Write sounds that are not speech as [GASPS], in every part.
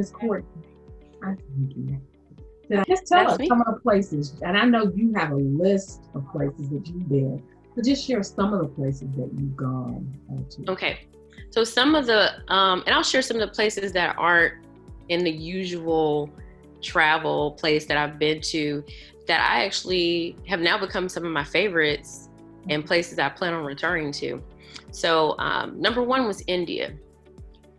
Miss Courtney. I thank you. Just tell That's us me. some of the places, and I know you have a list of places that you've been, but just share some of the places that you've gone to. Okay, so some of the, um, and I'll share some of the places that aren't in the usual travel place that I've been to that I actually have now become some of my favorites and places I plan on returning to. So um, number one was India,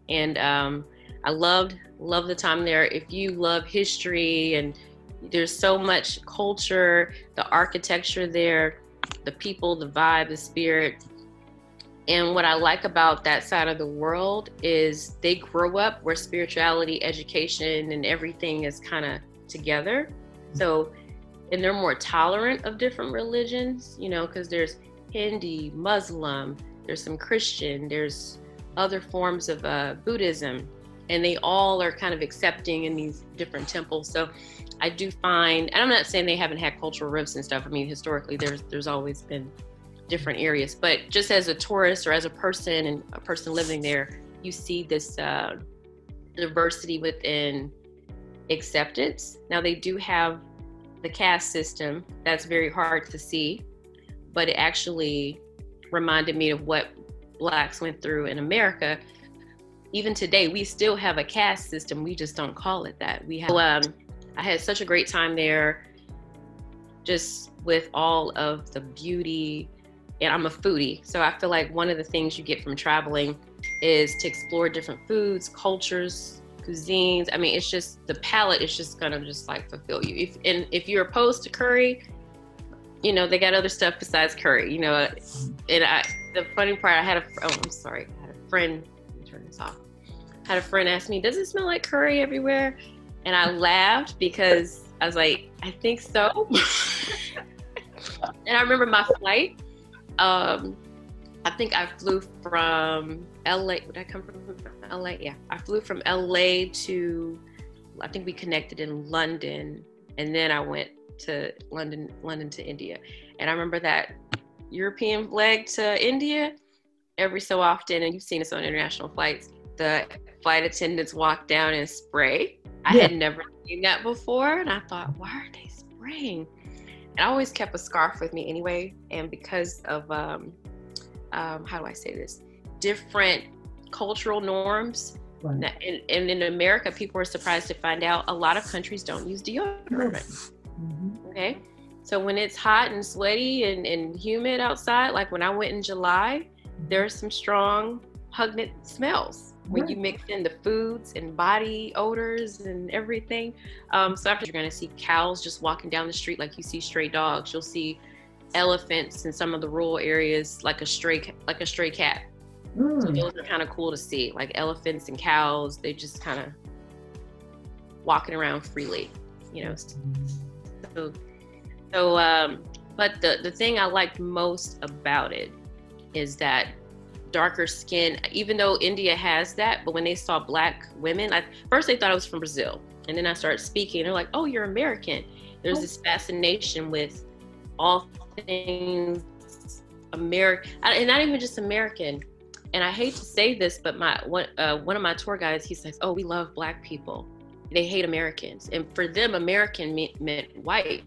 and um, I loved love the time there. If you love history and there's so much culture, the architecture there, the people, the vibe, the spirit. And what I like about that side of the world is they grow up where spirituality, education, and everything is kind of together. So, and they're more tolerant of different religions, you know, because there's Hindi, Muslim, there's some Christian, there's other forms of uh, Buddhism, and they all are kind of accepting in these different temples. So I do find, and I'm not saying they haven't had cultural rifts and stuff. I mean, historically, there's there's always been different areas, but just as a tourist or as a person and a person living there, you see this uh, diversity within acceptance. Now they do have the caste system that's very hard to see, but it actually reminded me of what blacks went through in America even today, we still have a caste system. We just don't call it that. We have. Um, I had such a great time there, just with all of the beauty. And I'm a foodie, so I feel like one of the things you get from traveling is to explore different foods, cultures, cuisines. I mean, it's just the palate is just gonna just like fulfill you. If and if you're opposed to curry, you know they got other stuff besides curry. You know, and I the funny part I had a oh I'm sorry I had a friend turn this off had a friend ask me, "Does it smell like curry everywhere?" And I laughed because I was like, "I think so." [LAUGHS] and I remember my flight. Um, I think I flew from LA. Did I come from LA? Yeah, I flew from LA to. I think we connected in London, and then I went to London, London to India. And I remember that European leg to India every so often, and you've seen this on international flights. The flight attendants walk down and spray. I yeah. had never seen that before, and I thought, why are they spraying? And I always kept a scarf with me anyway, and because of um, um, how do I say this? Different cultural norms. Right. And, and, in America, people are surprised to find out a lot of countries don't use deodorant. Mm-hmm. Okay. So when it's hot and sweaty and, and humid outside, like when I went in July, there's some strong pungent smells when you mix in the foods and body odors and everything. Um, so after you're gonna see cows just walking down the street like you see stray dogs. You'll see elephants in some of the rural areas like a stray like a stray cat. Mm. So those are kind of cool to see, like elephants and cows. They just kind of walking around freely, you know. So, so um, but the the thing I liked most about it is that darker skin, even though India has that, but when they saw black women, I, first they thought I was from Brazil. And then I started speaking, they're like, oh, you're American. There's this fascination with all things American, and not even just American. And I hate to say this, but my one uh, one of my tour guides, he says, "Oh, we love black people. They hate Americans, and for them, American meant, meant white."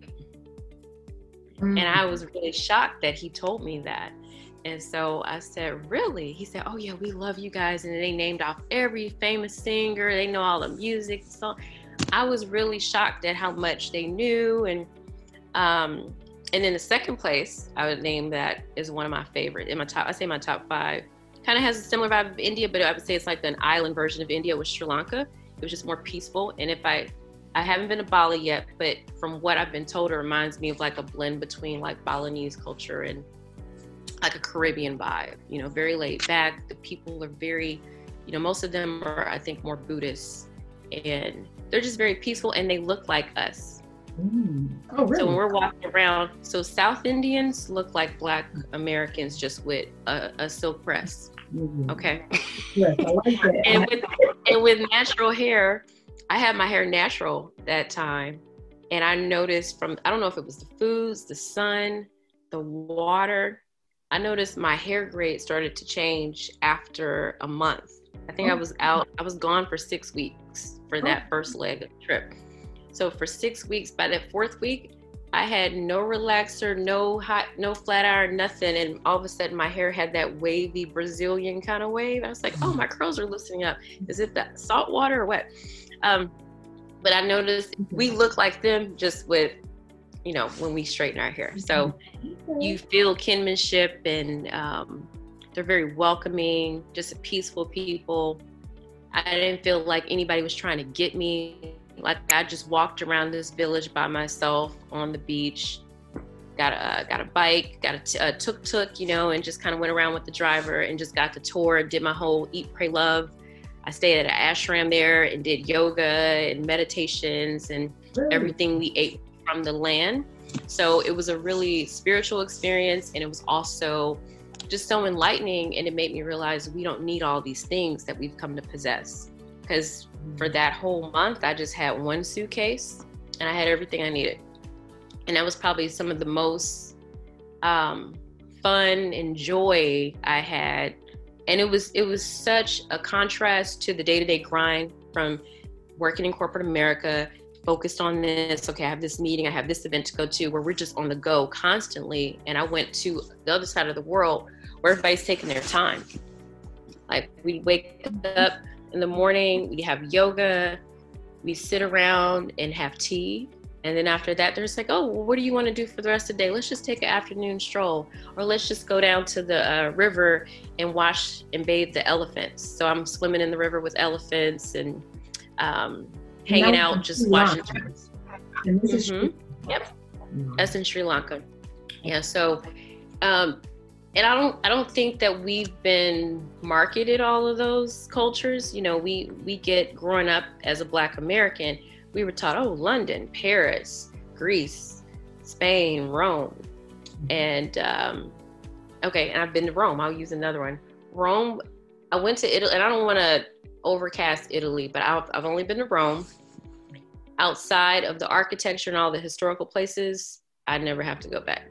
Mm-hmm. And I was really shocked that he told me that. And so I said, Really? He said, Oh, yeah, we love you guys. And they named off every famous singer. They know all the music. So I was really shocked at how much they knew. And um, and then the second place I would name that is one of my favorite in my top, I say my top five. Kind of has a similar vibe of India, but I would say it's like an island version of India with Sri Lanka. It was just more peaceful. And if I I haven't been to Bali yet, but from what I've been told, it reminds me of like a blend between like Balinese culture and like a Caribbean vibe, you know, very laid back. The people are very, you know, most of them are, I think, more Buddhist and they're just very peaceful and they look like us. Mm. Oh, really? So when we're walking around, so South Indians look like Black Americans just with a, a silk press. Mm-hmm. Okay. Yes, I like that. [LAUGHS] and, with, and with natural hair, I had my hair natural that time. And I noticed from, I don't know if it was the foods, the sun, the water, I noticed my hair grade started to change after a month. I think I was out, I was gone for six weeks for that first leg of the trip. So for six weeks, by that fourth week, I had no relaxer, no hot, no flat iron, nothing. And all of a sudden my hair had that wavy Brazilian kind of wave. I was like, oh, my [LAUGHS] curls are loosening up. Is it that salt water or what? Um, but I noticed we look like them just with, you know, when we straighten our hair. So you feel kinship and um, they're very welcoming, just peaceful people. I didn't feel like anybody was trying to get me. Like I just walked around this village by myself on the beach. Got a got a bike, got a, t- a tuk tuk, you know, and just kind of went around with the driver and just got the tour. Did my whole eat, pray, love. I stayed at an ashram there and did yoga and meditations and everything we ate from the land. So it was a really spiritual experience, and it was also just so enlightening and it made me realize we don't need all these things that we've come to possess. Because for that whole month i just had one suitcase and i had everything i needed. And that was probably some of the most um, fun and joy i had. And it was it was such a contrast to the day-to-day grind from working in corporate america focused on this okay i have this meeting i have this event to go to where we're just on the go constantly and i went to the other side of the world where everybody's taking their time. Like we wake up in the morning, we have yoga, we sit around and have tea. And then after that, there's like, oh, well, what do you want to do for the rest of the day? Let's just take an afternoon stroll, or let's just go down to the uh, river and wash and bathe the elephants. So I'm swimming in the river with elephants and um, hanging out, just watching. Mm-hmm. Yep, that's in Sri Lanka. Yeah, so um, and I don't I don't think that we've been marketed all of those cultures. You know, we we get growing up as a Black American, we were taught, oh, London, Paris, Greece, Spain, Rome, and um, okay, and I've been to Rome. I'll use another one. Rome. I went to Italy, and I don't want to overcast Italy, but I've, I've only been to Rome. Outside of the architecture and all the historical places, I never have to go back.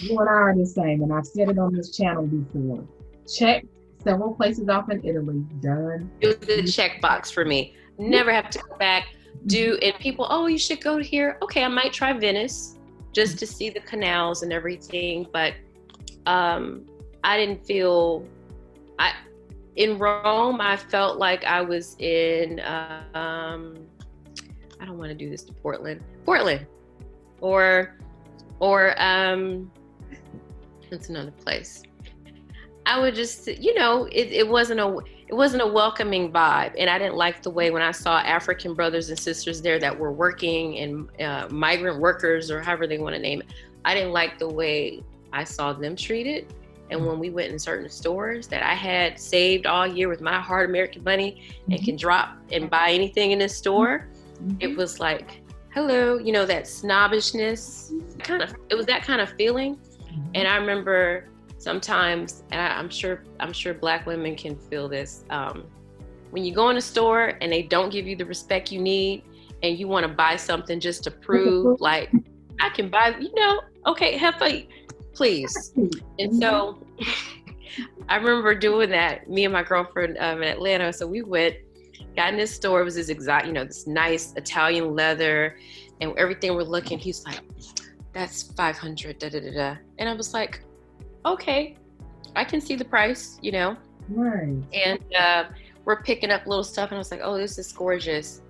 you and I are the same, and I've said it on this channel before. Check several places off in Italy. Done. It was a checkbox for me. Never have to go back. Do and people, oh, you should go here. Okay, I might try Venice just to see the canals and everything, but um, I didn't feel. I in Rome, I felt like I was in. Um, I don't want to do this to Portland. Portland, or or um, that's another place. I would just, you know, it, it wasn't a it wasn't a welcoming vibe, and I didn't like the way when I saw African brothers and sisters there that were working and uh, migrant workers or however they want to name it. I didn't like the way I saw them treated. And when we went in certain stores that I had saved all year with my hard American money and mm-hmm. can drop and buy anything in this store, mm-hmm. it was like, hello, you know, that snobbishness. Kind of, it was that kind of feeling. Mm-hmm. And I remember sometimes, and I, am sure, I'm sure Black women can feel this. Um, when you go in a store and they don't give you the respect you need, and you want to buy something just to prove, [LAUGHS] like, I can buy, you know, okay, Hefe, please. And so [LAUGHS] I remember doing that, me and my girlfriend um, in Atlanta. So we went got in this store. It was this exact, you know, this nice Italian leather and everything we're looking. He's like, that's 500, da da da da. And I was like, okay, I can see the price, you know. Right. And uh, we're picking up little stuff, and I was like, oh, this is gorgeous.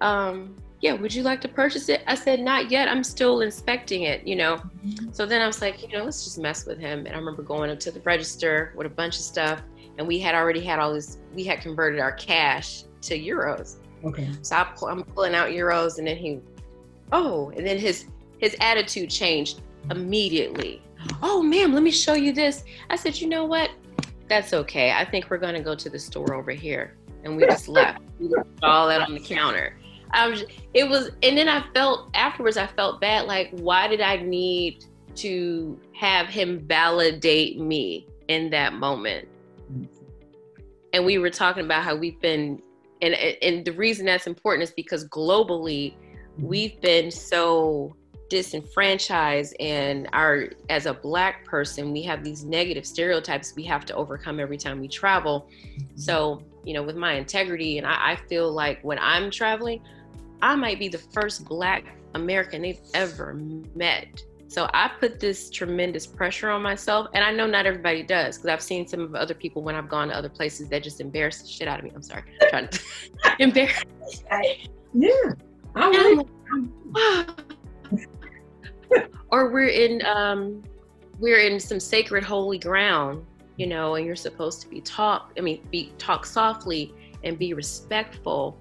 Um, yeah, would you like to purchase it? I said, not yet. I'm still inspecting it, you know. Mm-hmm. So then I was like, you know, let's just mess with him. And I remember going up to the register with a bunch of stuff, and we had already had all this. We had converted our cash to euros. Okay. So I I'm pulling out euros, and then he, oh, and then his his attitude changed immediately. [GASPS] Oh, ma'am, let me show you this. I said, you know what? That's okay. I think we're gonna go to the store over here, and we just left. We left all that on the counter. I was, it was, and then I felt afterwards. I felt bad. Like, why did I need to have him validate me in that moment? And we were talking about how we've been and and the reason that's important is because globally we've been so disenfranchised and our as a black person we have these negative stereotypes we have to overcome every time we travel mm-hmm. so you know with my integrity and I, I feel like when i'm traveling i might be the first black american they've ever met so I put this tremendous pressure on myself, and I know not everybody does because I've seen some of other people when I've gone to other places that just embarrass the shit out of me. I'm sorry, I'm trying to [LAUGHS] embarrass. [LAUGHS] Yeah, I [LAUGHS] or we're in um, we're in some sacred holy ground, you know, and you're supposed to be talk. I mean, be talk softly and be respectful.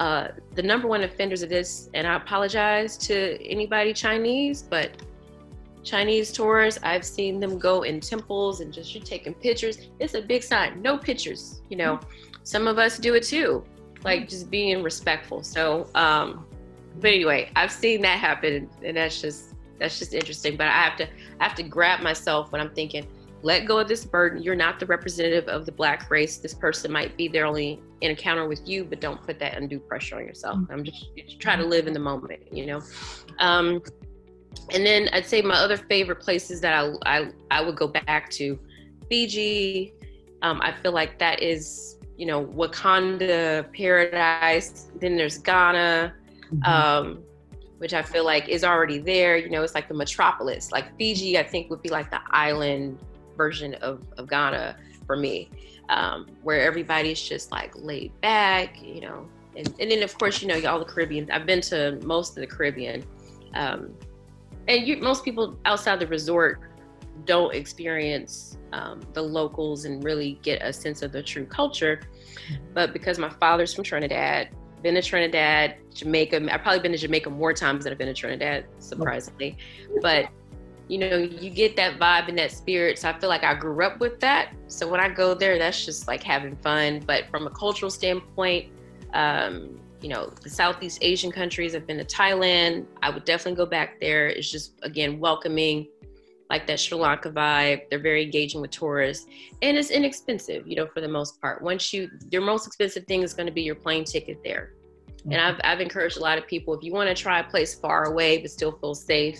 Uh, the number one offenders of this, and I apologize to anybody Chinese, but Chinese tourists, I've seen them go in temples and just you're taking pictures. It's a big sign, no pictures. You know, some of us do it too, like just being respectful. So, um, but anyway, I've seen that happen, and that's just that's just interesting. But I have to I have to grab myself when I'm thinking, let go of this burden. You're not the representative of the black race. This person might be their only encounter with you, but don't put that undue pressure on yourself. Mm-hmm. I'm just, just try to live in the moment, you know. Um, and then I'd say my other favorite places that I I, I would go back to, Fiji. Um, I feel like that is you know Wakanda paradise. Then there's Ghana, mm-hmm. um, which I feel like is already there. You know, it's like the metropolis. Like Fiji, I think would be like the island version of of Ghana for me, um, where everybody's just like laid back. You know, and, and then of course you know all the Caribbean. I've been to most of the Caribbean. Um, and you, most people outside the resort don't experience um, the locals and really get a sense of the true culture. But because my father's from Trinidad, been to Trinidad, Jamaica. I've probably been to Jamaica more times than I've been to Trinidad, surprisingly. But you know, you get that vibe and that spirit. So I feel like I grew up with that. So when I go there, that's just like having fun. But from a cultural standpoint, um, you know, the Southeast Asian countries. I've been to Thailand. I would definitely go back there. It's just, again, welcoming, like that Sri Lanka vibe. They're very engaging with tourists. And it's inexpensive, you know, for the most part. Once you, your most expensive thing is going to be your plane ticket there. Mm-hmm. And I've, I've encouraged a lot of people if you want to try a place far away but still feel safe,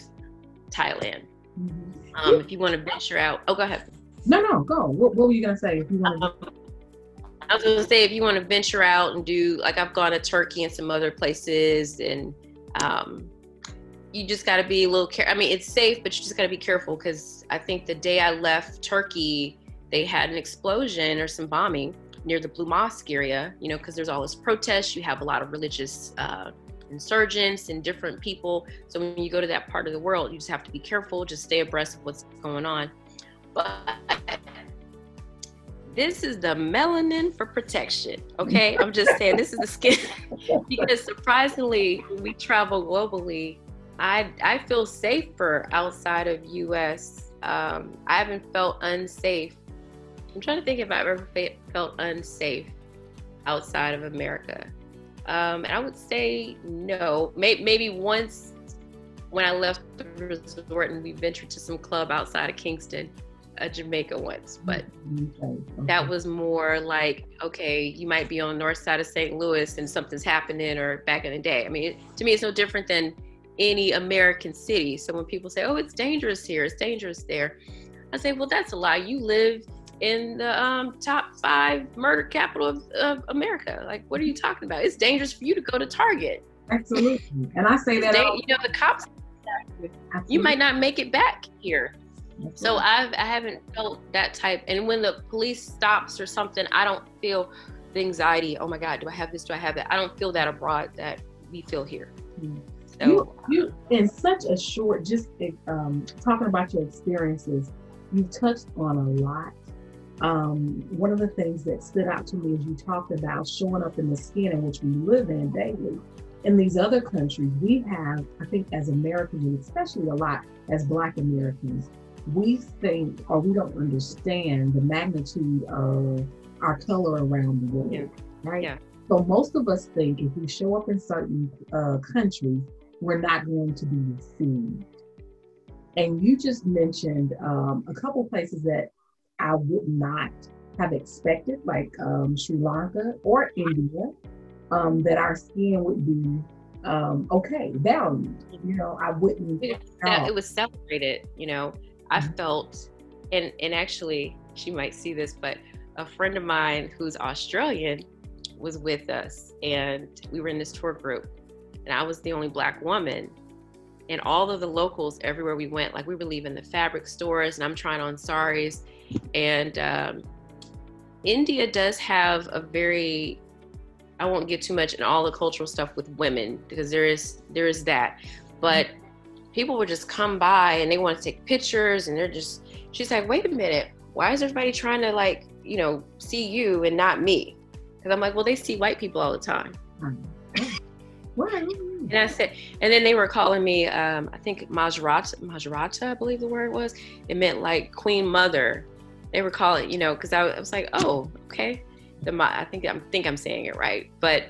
Thailand. Mm-hmm. Um, if you want to venture out, oh, go ahead. No, no, go. What, what were you going to say? If you want to. Um, I was gonna say if you want to venture out and do like I've gone to Turkey and some other places and um, you just got to be a little careful. I mean, it's safe, but you just got to be careful because I think the day I left Turkey, they had an explosion or some bombing near the Blue Mosque area. You know, because there's all this protest. You have a lot of religious uh, insurgents and different people. So when you go to that part of the world, you just have to be careful. Just stay abreast of what's going on. But this is the melanin for protection. Okay, [LAUGHS] I'm just saying this is the skin [LAUGHS] because surprisingly, when we travel globally, I I feel safer outside of U.S. Um, I haven't felt unsafe. I'm trying to think if I've ever felt unsafe outside of America. Um, and I would say no. Maybe, maybe once when I left the resort and we ventured to some club outside of Kingston a Jamaica once, but okay. Okay. that was more like, okay, you might be on the north side of St. Louis and something's happening, or back in the day. I mean, it, to me, it's no different than any American city. So when people say, oh, it's dangerous here, it's dangerous there, I say, well, that's a lie. You live in the um, top five murder capital of, of, America. Like, what are you talking about? It's dangerous for you to go to Target. Absolutely. And I say that. you know, the cops, Absolutely. you might not make it back here. So I've I haven't felt that type. And when the police stops or something, I don't feel the anxiety. Oh my God, do I have this? Do I have that? I don't feel that abroad that we feel here. Mm-hmm. So, you, you in such a short, just um, talking about your experiences, you touched on a lot. Um, one of the things that stood out to me is you talked about showing up in the skin in which we live in daily. In these other countries, we have, I think, as Americans, and especially a lot as Black Americans, we think or we don't understand the magnitude of our color around the world, yeah. right? Yeah. So most of us think if we show up in certain uh, countries, we're not going to be received. And you just mentioned um, a couple places that I would not have expected, like um, Sri Lanka or India, um, that our skin would be um, okay, valued. You know, I wouldn't. It, it was celebrated. You know, I mm-hmm. felt, and and actually, she might see this, but a friend of mine who's Australian was with us, and we were in this tour group, and I was the only black woman. And all of the locals, everywhere we went, like we were leaving the fabric stores, and I'm trying on saris, and um, India does have a very I won't get too much in all the cultural stuff with women because there is there is that. But people would just come by and they want to take pictures and they're just she's like, wait a minute, why is everybody trying to like, you know, see you and not me? Because I'm like, well, they see white people all the time. [LAUGHS] And I said, and then they were calling me, um, I think Majarata, Majarata, I believe the word was. It meant like Queen Mother. They were calling, you know, because I, I was like, oh, okay the I think I'm think I'm saying it right, but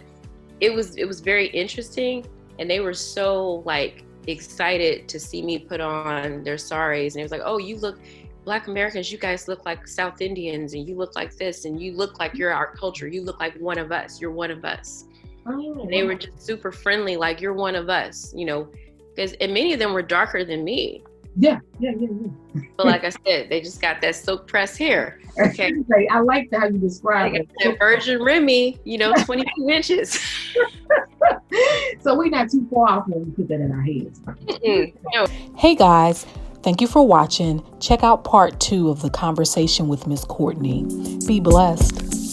it was it was very interesting, and they were so like excited to see me put on their saris, and it was like, oh, you look. Black Americans, you guys look like South Indians, and you look like this, and you look like you're our culture. You look like one of us. You're one of us. Oh, and they were just super friendly, like you're one of us, you know, because and many of them were darker than me. Yeah, yeah, yeah, yeah. But like I said, they just got that silk press hair. Okay. [LAUGHS] I like how you describe it. That Virgin Remy, you know, [LAUGHS] 22 inches. [LAUGHS] so we're not too far off when we put that in our heads. No. Hey guys. Thank you for watching. Check out part two of the conversation with Miss Courtney. Be blessed.